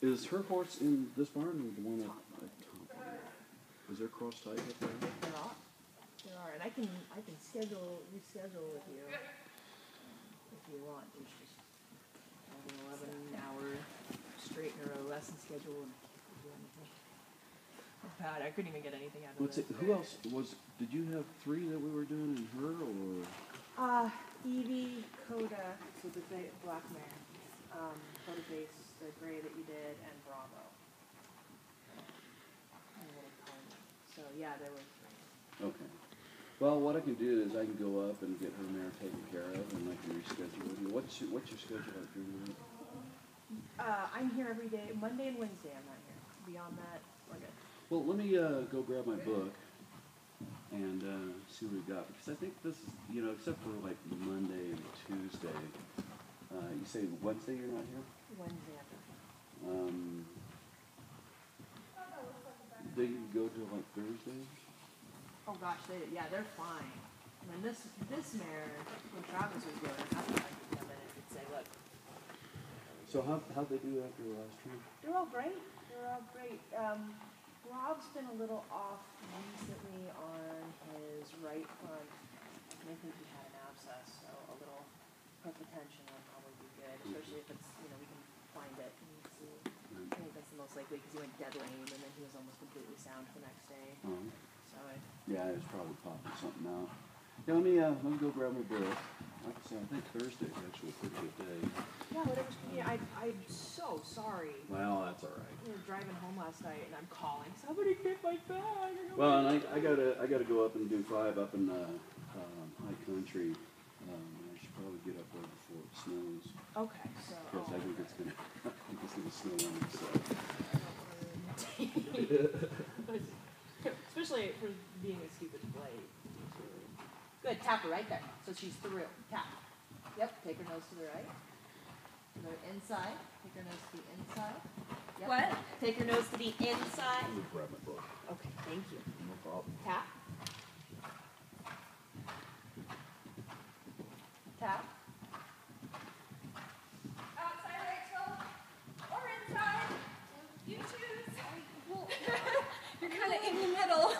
Is her horse in this barn or the one at, at top? Is there cross tied up there? There are. There are, and I can I can schedule reschedule with you if you want. There's just I have an eleven hour straight in a row lesson schedule and I do anything. It's bad. I couldn't even get anything out of What's it? it. Who else was? Did you have three that we were doing, and her or? Uh, Evie, Coda, so the black mare, um, base, the gray that you did, and Bravo. And little pony. So yeah, there were three. Okay. Well, what I can do is I can go up and get her mare taken care of, and I can reschedule with you. What's your, what's your schedule like during the week? Uh, I'm here every day. Monday and Wednesday I'm not here. Beyond that, we're good. Well, let me uh, go grab my book and uh, see what we got because I think this is, you know, except for like Monday and Tuesday. Uh, you say Wednesday you're not here. Wednesday I'm not here. Um, they can go to like Thursday. Oh gosh, they, yeah, they're fine. And then this this mare, when Travis was going, I thought I could come in and could say, look, So how how'd they do after the last trip? they're all great. They're all great. Um, Rob's been a little off recently on his right front. I think he had an abscess, so a little hypertension will probably be good, especially if it's, you know, we can find it and see. I think that's the most likely because he went dead lame and then he was almost completely sound the next day. Um, So I, yeah, it's probably popping something out. Yeah, let me uh, let me go grab my book. Like I said, I think Thursday's actually a pretty good day. yeah, whatever's convenient. I, I'm so sorry. Well, that's all right. We were driving home last night and I'm calling, somebody get my bag. Well, and I, I gotta I gotta go up and do five up in uh, um, high country. Um, I should probably get up there before it snows Okay, so. because I think it's gonna I think it's gonna snow on us. So. Especially for being a stupid blade. Good, tap her right there. So she's through. Tap. Yep, take her nose to the right. To the inside. Take her nose to the inside. Yep. What? Take her nose to the inside. Let me grab my book. Okay, thank you. No problem. Tap. Tap. Outside, Rachel, or inside? You choose. You're kind of in the middle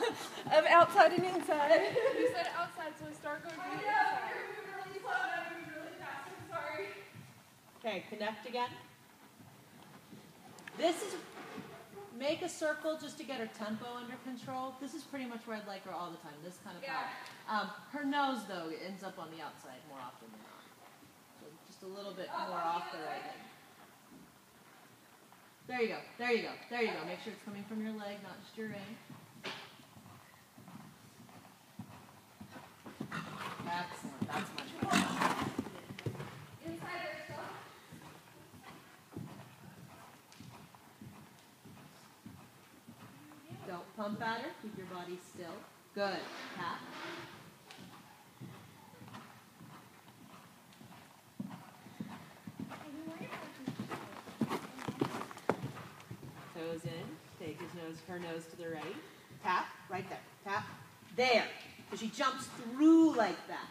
of outside and inside. You said outside, so I start going to the inside. really slow and I'm really fast. I'm sorry. Okay, connect again. This is make a circle just to get her tempo under control. This is pretty much where I'd like her all the time. This kind of Yeah. power. Um, her nose though ends up on the outside more often than not. So just a little bit more off the right leg. There you go. There you go. There you go. Make sure it's coming from your leg, not just your rein. Excellent. That's much better. Inside, Rachel. Don't pump her. Keep your body still. Good. Tap. Toes in. Take his nose, her nose to the right. Tap. Right there. Tap. There. So she jumps through like that.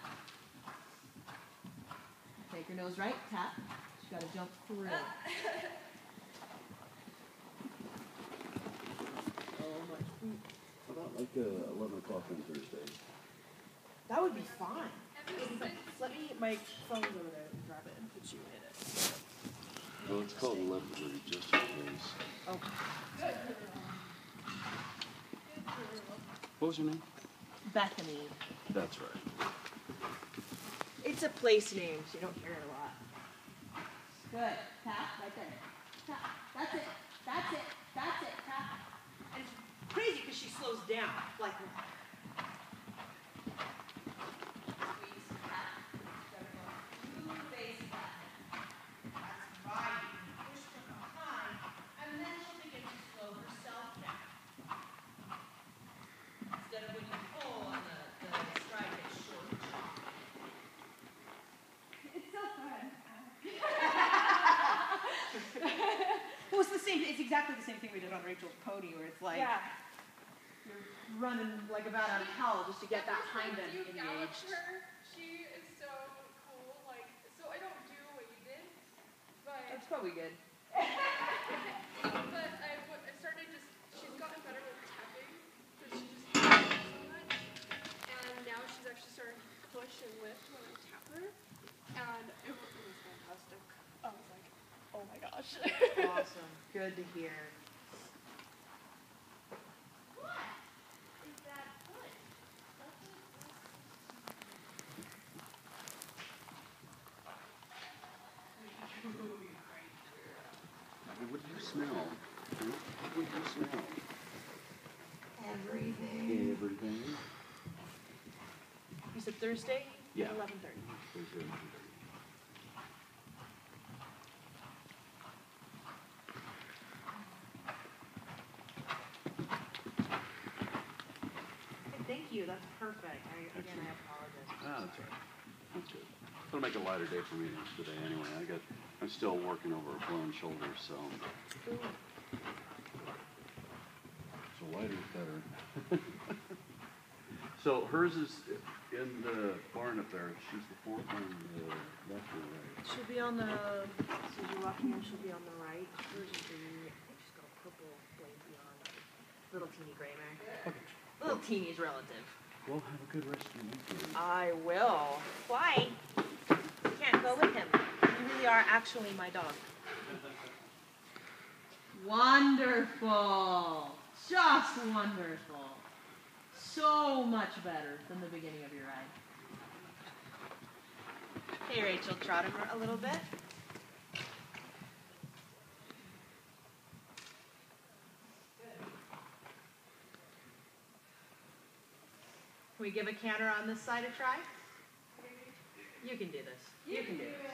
Take her nose right. Tap. She's got to jump through. Oh, much. How about like uh, eleven o'clock on Thursday? That would be fine. Let me, my phone's over there, grab it and put you in it. Well, it's called eleven thirty just in case. Okay. What was your name? Bethany. That's right. It's a place name, so you don't hear it a lot. Good. Tap right there. Tap. That's it. That's it. That's it. Tap. And it's crazy because she slows down. Like. Squeeze. Tap. Gotta go through the base of that. That's right. Push from behind, and then she'll to slow herself down. Instead of when you pull on the, the stride, it's short. It's so fun. Well, it's the same. It's exactly the same thing we did on Rachel's pony, where it's like Yeah you're running like about out of hell just to get that hind end engaged. She is so cool. Like, so I don't do what you did, but that's probably good. but I, I started just. She's gotten better with tapping because she just taps so much, and now she's actually starting to push and lift when I tap her, and it was fantastic. I was like, oh my gosh. awesome. Good to hear. Smell? What do you smell? Everything. Everything. You said Thursday? Yeah. Eleven thirty. Thursday, eleven thirty. Thank you, that's perfect. I, again, I apologize. Ah, that's all right. That's good. It'll make a lighter day for me today anyway. I got, I'm still working over a blown shoulder, so. So lighter's better. So hers is in the barn up there. She's the fourth on the left or right? She'll be on the, so you're walking in, she'll be on the right. Hers is the, she's got a purple blankie on. Little teeny gray mare. Little teeny's relative. Well, have a good rest of your weekend. I will. Why? Go with him. You really are actually my dog. Wonderful. Just wonderful. So much better than the beginning of your ride. Hey, Rachel, trot him a little bit. Can we give a canter on this side a try? You can do this. You can do this.